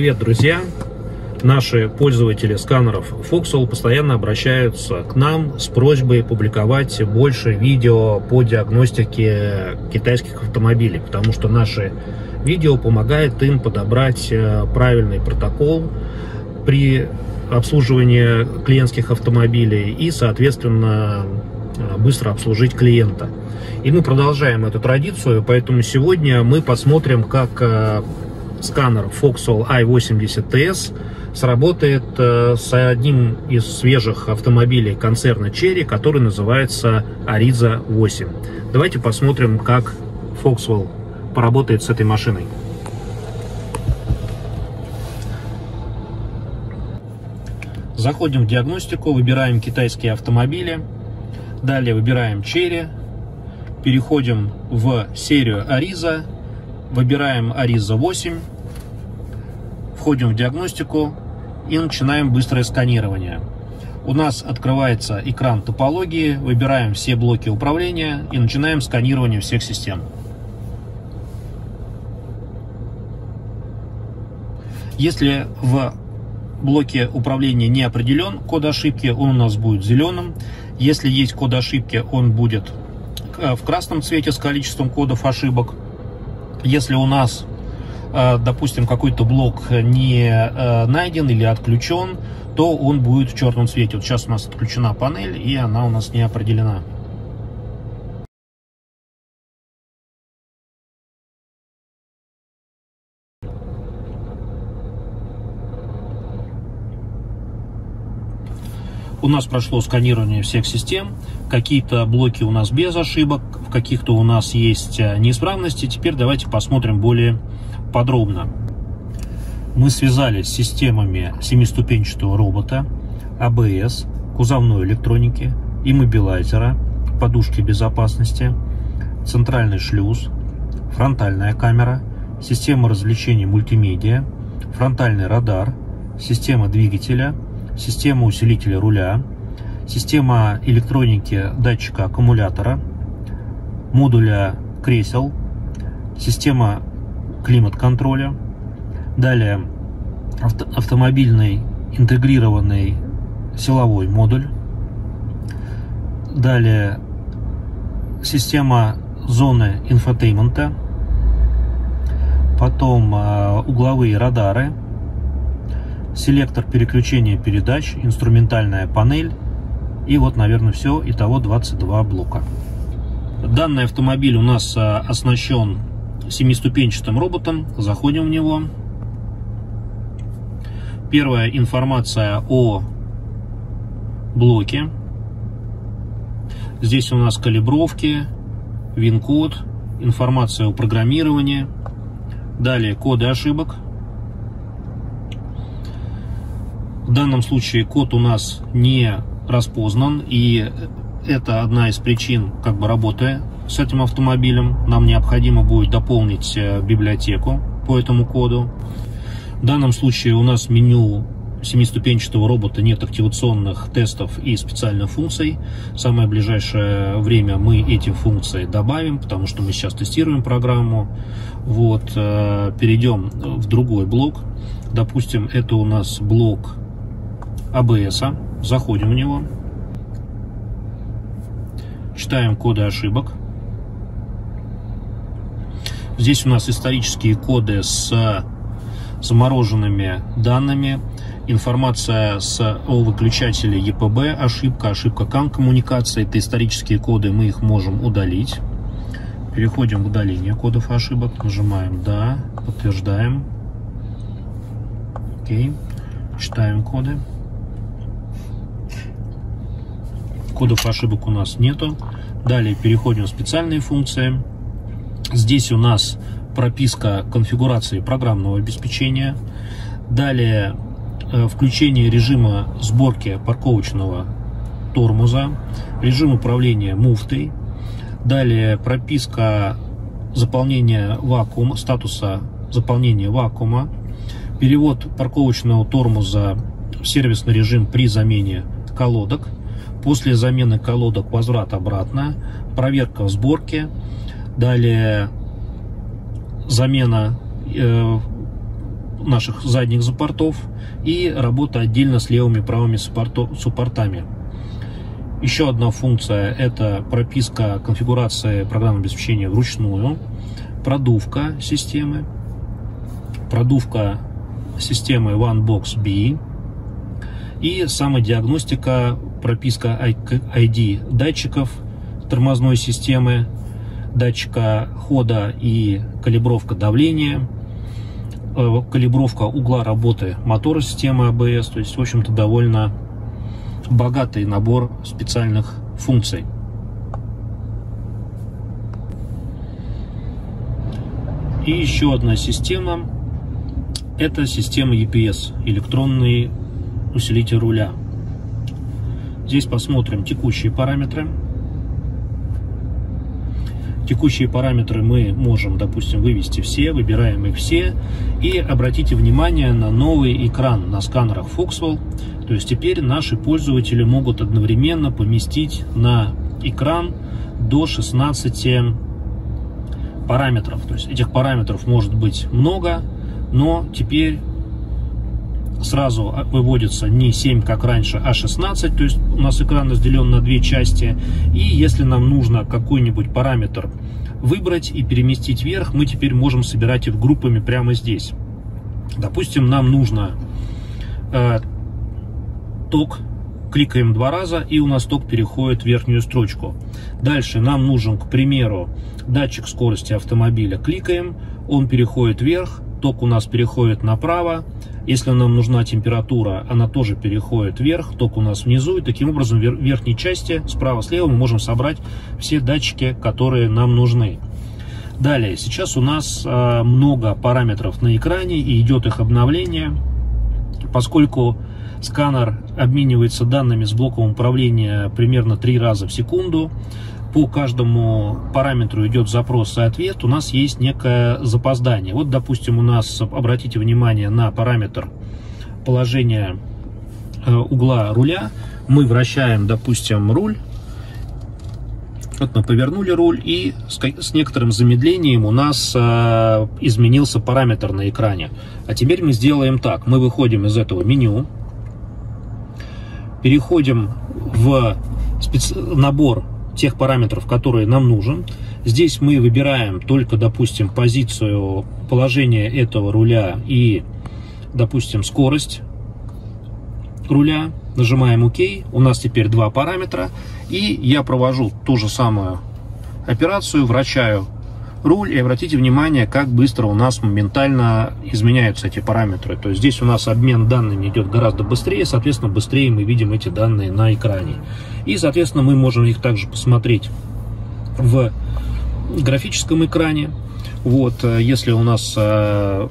Привет, друзья! Наши пользователи сканеров Foxhole постоянно обращаются к нам с просьбой публиковать больше видео по диагностике китайских автомобилей, потому что наши видео помогают им подобрать э, правильный протокол при обслуживании клиентских автомобилей и, соответственно, э, быстро обслужить клиента. И мы продолжаем эту традицию, поэтому сегодня мы посмотрим, как э, сканер Foxhole i80TS сработает э, с одним из свежих автомобилей концерна Cherry, который называется Ariza 8. Давайте посмотрим, как Foxwell поработает с этой машиной. Заходим в диагностику, выбираем китайские автомобили, далее выбираем Cherry, переходим в серию Ariza, выбираем Ariza 8, входим в диагностику и начинаем быстрое сканирование. У нас открывается экран топологии, выбираем все блоки управления и начинаем сканирование всех систем. Если в блоке управления не определен код ошибки, он у нас будет зеленым. Если есть код ошибки, он будет э, в красном цвете с количеством кодов ошибок. Если у нас, допустим, какой-то блок не э, найден или отключен, то он будет в черном цвете. Вот сейчас у нас отключена панель, и она у нас не определена. У нас прошло сканирование всех систем. Какие-то блоки у нас без ошибок, в каких-то у нас есть э, неисправности. Теперь давайте посмотрим более подробно. Мы связались с системами семиступенчатого робота, АБС, кузовной электроники, иммобилайзера, подушки безопасности, центральный шлюз, фронтальная камера, система развлечений мультимедиа, фронтальный радар, система двигателя – система усилителя руля, система электроники датчика аккумулятора, модуля кресел, система климат-контроля, далее авто автомобильный интегрированный силовой модуль, далее система зоны инфотеймента, потом э, угловые радары, селектор переключения передач, инструментальная панель. И вот, наверное, все. Итого 22 блока. Данный автомобиль у нас а, оснащен семиступенчатым роботом. Заходим в него. Первая информация о блоке. Здесь у нас калибровки, вин-код, информация о программировании. Далее коды ошибок. В данном случае код у нас не распознан, и это одна из причин как бы работы с этим автомобилем. Нам необходимо будет дополнить э, библиотеку по этому коду. В данном случае у нас меню семиступенчатого робота нет активационных тестов и специальных функций. В самое ближайшее время мы эти функции добавим, потому что мы сейчас тестируем программу. Вот, э, перейдем в другой блок. Допустим, это у нас блок ABS. -а. Заходим в него. Читаем коды ошибок. Здесь у нас исторические коды с замороженными данными. Информация с, о выключателе ЕПБ, ошибка, ошибка кан коммуникации. Это исторические коды, мы их можем удалить. Переходим в удаление кодов ошибок. Нажимаем «Да», подтверждаем. Окей. Читаем коды. Кодов ошибок у нас нету. Далее переходим в специальные функции. Здесь у нас прописка конфигурации программного обеспечения. Далее э, включение режима сборки парковочного тормоза, режим управления муфтой. Далее прописка заполнения вакуума, статуса заполнения вакуума, перевод парковочного тормоза в сервисный режим при замене колодок – После замены колодок возврат обратно, проверка в сборке, далее замена э, наших задних запортов и работа отдельно с левыми и правыми суппортами. Еще одна функция – это прописка конфигурации программного обеспечения вручную, продувка системы, продувка системы OneBox B и самодиагностика, прописка ID датчиков тормозной системы, датчика хода и калибровка давления, э, калибровка угла работы мотора системы ABS, то есть, в общем-то, довольно богатый набор специальных функций. И еще одна система, это система EPS, электронный усилитель руля. Здесь посмотрим текущие параметры. Текущие параметры мы можем, допустим, вывести все, выбираем их все. И обратите внимание на новый экран на сканерах Foxwell. То есть теперь наши пользователи могут одновременно поместить на экран до 16 параметров. То есть этих параметров может быть много, но теперь сразу выводится не 7, как раньше, а 16, то есть у нас экран разделен на две части. И если нам нужно какой-нибудь параметр выбрать и переместить вверх, мы теперь можем собирать их группами прямо здесь. Допустим, нам нужно э, ток, кликаем два раза, и у нас ток переходит в верхнюю строчку. Дальше нам нужен, к примеру, датчик скорости автомобиля. Кликаем, он переходит вверх, ток у нас переходит направо, если нам нужна температура, она тоже переходит вверх, ток у нас внизу. И таким образом в верхней части, справа-слева, мы можем собрать все датчики, которые нам нужны. Далее, сейчас у нас э, много параметров на экране и идет их обновление. Поскольку сканер обменивается данными с блоком управления примерно 3 раза в секунду, по каждому параметру идет запрос и ответ, у нас есть некое запоздание. Вот, допустим, у нас, обратите внимание на параметр положения э, угла руля. Мы вращаем, допустим, руль. Вот мы повернули руль, и с некоторым замедлением у нас э, изменился параметр на экране. А теперь мы сделаем так. Мы выходим из этого меню, переходим в набор тех параметров, которые нам нужен. Здесь мы выбираем только, допустим, позицию положения этого руля и, допустим, скорость руля. Нажимаем ОК. У нас теперь два параметра. И я провожу ту же самую операцию, вращаю руль. И обратите внимание, как быстро у нас моментально изменяются эти параметры. То есть здесь у нас обмен данными идет гораздо быстрее, соответственно, быстрее мы видим эти данные на экране. И, соответственно, мы можем их также посмотреть в графическом экране. Вот, э, если у нас э,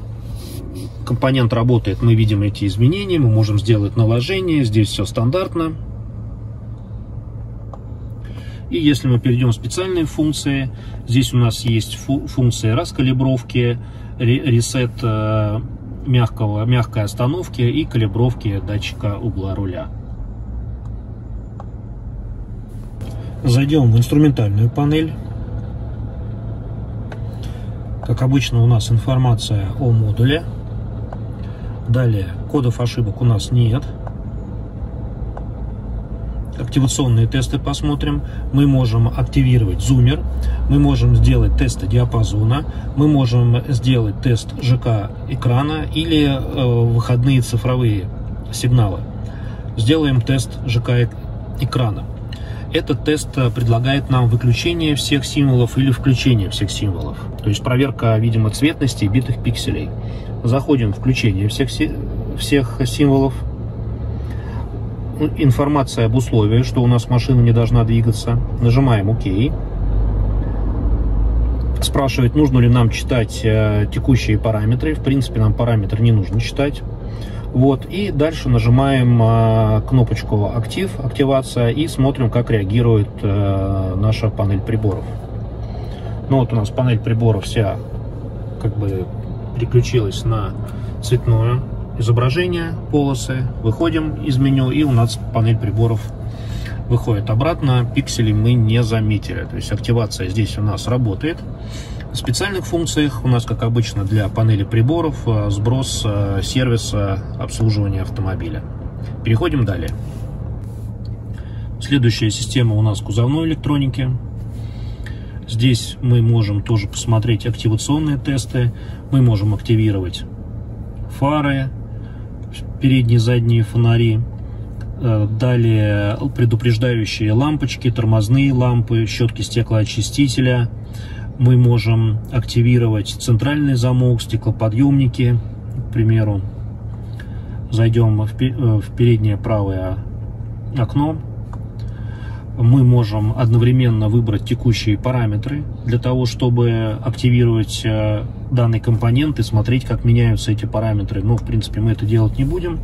компонент работает, мы видим эти изменения, мы можем сделать наложение, здесь все стандартно. И если мы перейдем в специальные функции, здесь у нас есть фу функция раскалибровки, ресет э, мягкого, мягкой остановки и калибровки датчика угла руля. Зайдем в инструментальную панель. Как обычно у нас информация о модуле. Далее кодов ошибок у нас нет активационные тесты посмотрим. Мы можем активировать зумер, мы можем сделать тесты диапазона, мы можем сделать тест ЖК экрана или э, выходные цифровые сигналы. Сделаем тест ЖК экрана. Этот тест э, предлагает нам выключение всех символов или включение всех символов. То есть проверка, видимо, цветности битых пикселей. Заходим в включение всех, всех символов информация об условиях, что у нас машина не должна двигаться. Нажимаем ОК. Спрашивает, нужно ли нам читать э, текущие параметры. В принципе, нам параметры не нужно читать. Вот, и дальше нажимаем э, кнопочку «Актив», «Активация» и смотрим, как реагирует э, наша панель приборов. Ну вот у нас панель приборов вся как бы переключилась на цветную изображение, полосы, выходим из меню, и у нас панель приборов выходит обратно. Пиксели мы не заметили, то есть активация здесь у нас работает. В специальных функциях у нас, как обычно, для панели приборов э, сброс э, сервиса обслуживания автомобиля. Переходим далее. Следующая система у нас кузовной электроники. Здесь мы можем тоже посмотреть активационные тесты. Мы можем активировать фары, передние задние фонари. Э, далее предупреждающие лампочки, тормозные лампы, щетки стеклоочистителя. Мы можем активировать центральный замок, стеклоподъемники, к примеру. Зайдем в э, переднее правое окно мы можем одновременно выбрать текущие параметры для того, чтобы активировать э, данный компонент и смотреть, как меняются эти параметры. Но, в принципе, мы это делать не будем,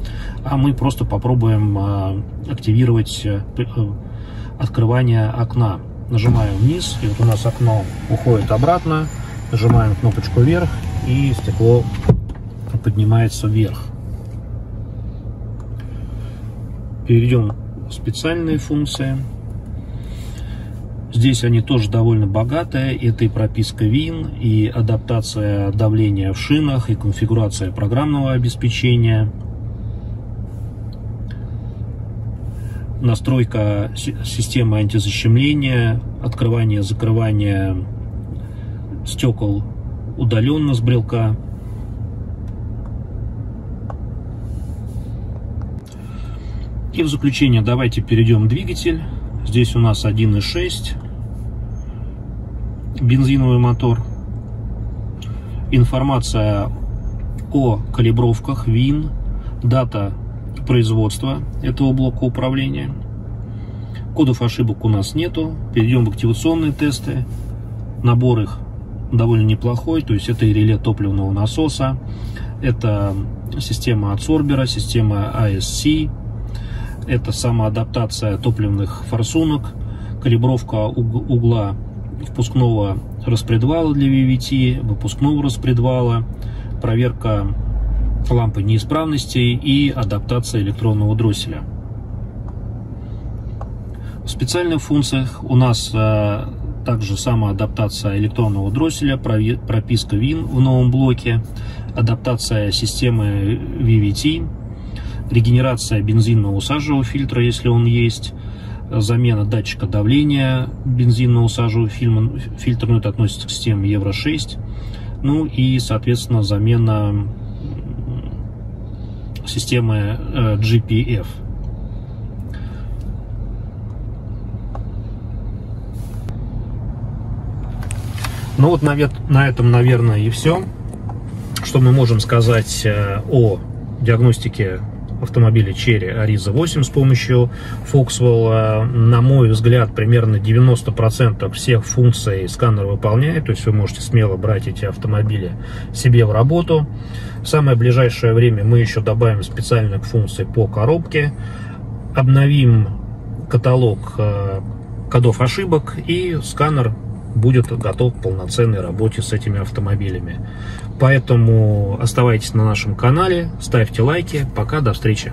а мы просто попробуем э, активировать э, открывание окна. Нажимаем вниз, и вот у нас окно уходит обратно. Нажимаем кнопочку вверх, и стекло поднимается вверх. Перейдем в специальные функции. Здесь они тоже довольно богатые. Это и прописка ВИН, и адаптация давления в шинах, и конфигурация программного обеспечения. Настройка системы антизащемления, открывание, закрывание стекол удаленно с брелка. И в заключение давайте перейдем в двигатель. Здесь у нас 1.6 бензиновый мотор. Информация о калибровках ВИН, дата производства этого блока управления. Кодов ошибок у нас нету. Перейдем в активационные тесты. Набор их довольно неплохой. То есть это и реле топливного насоса, это система адсорбера, система ASC, это самоадаптация топливных форсунок, калибровка угла впускного распредвала для VVT, выпускного распредвала, проверка лампы неисправностей и адаптация электронного дросселя. В специальных функциях у нас а, также самоадаптация электронного дросселя, прописка ВИН в новом блоке, адаптация системы VVT, регенерация бензинного сажевого фильтра, если он есть, замена датчика давления бензинного сажевого фильтра, ну это относится к системе Евро-6, ну и, соответственно, замена системы э, GPF. Ну вот на этом, наверное, и все. Что мы можем сказать э, о диагностике автомобиля Cherry Ariza 8 с помощью Foxwell, на мой взгляд, примерно 90% всех функций сканер выполняет, то есть вы можете смело брать эти автомобили себе в работу. В самое ближайшее время мы еще добавим специальных функций по коробке, обновим каталог э, кодов ошибок и сканер будет готов к полноценной работе с этими автомобилями. Поэтому оставайтесь на нашем канале, ставьте лайки. Пока, до встречи.